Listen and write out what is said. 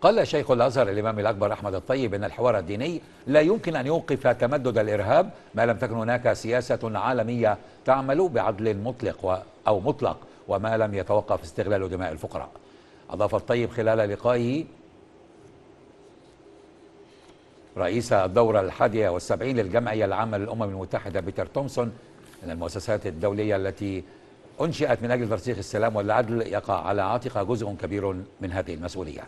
قال شيخ الأزهر الإمام الأكبر أحمد الطيب إن الحوار الديني لا يمكن أن يوقف تمدد الإرهاب ما لم تكن هناك سياسة عالمية تعمل بعدل مطلق أو مطلق وما لم يتوقف استغلال دماء الفقراء. أضاف الطيب خلال لقائه رئيس الدورة الحادية والسبعين للجمعية العامة للأمم المتحدة بيتر تومسون أن المؤسسات الدولية التي أنشئت من أجل ترسيخ السلام والعدل يقع على عاتق جزء كبير من هذه المسؤولية